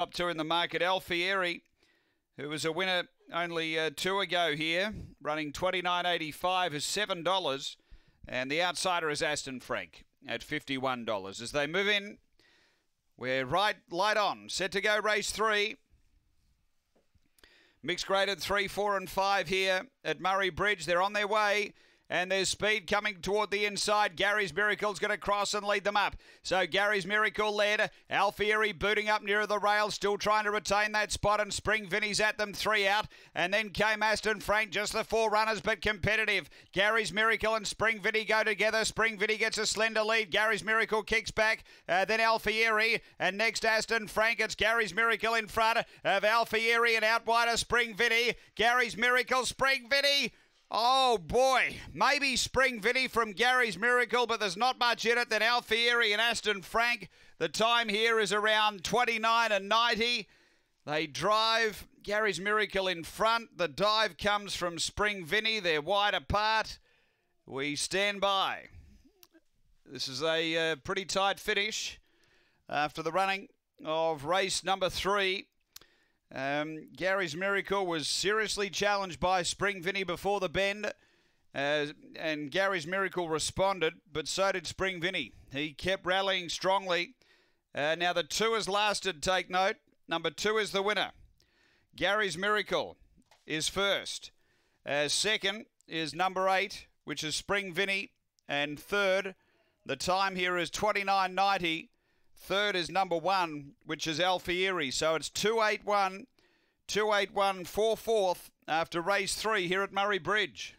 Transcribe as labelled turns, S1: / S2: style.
S1: Up to in the market, Alfieri, who was a winner only uh, two ago here, running twenty nine eighty five is seven dollars, and the outsider is Aston Frank at fifty one dollars. As they move in, we're right light on, set to go race three. Mixed graded three, four, and five here at Murray Bridge. They're on their way. And there's speed coming toward the inside. Gary's Miracle's going to cross and lead them up. So Gary's Miracle led. Alfieri booting up nearer the rail, still trying to retain that spot. And Spring Vinny's at them, three out. And then came Aston Frank, just the four runners, but competitive. Gary's Miracle and Spring Vinny go together. Spring Vinny gets a slender lead. Gary's Miracle kicks back. Uh, then Alfieri. And next Aston Frank. It's Gary's Miracle in front of Alfieri and out wider Spring Vinny. Gary's Miracle, Spring Vinny. Oh boy, maybe Spring Vinny from Gary's Miracle, but there's not much in it than Alfieri and Aston Frank. The time here is around 29 and 90. They drive Gary's Miracle in front. The dive comes from Spring Vinny. They're wide apart. We stand by. This is a uh, pretty tight finish after the running of race number three. Um, Gary's Miracle was seriously challenged by Spring Vinny before the bend, uh, and Gary's Miracle responded, but so did Spring Vinny. He kept rallying strongly. Uh, now the two has lasted, take note. Number two is the winner. Gary's Miracle is first. Uh, second is number eight, which is Spring Vinny. And third, the time here is 29.90. Third is number one, which is Alfieri. So it's 281, 281 for fourth after race three here at Murray Bridge.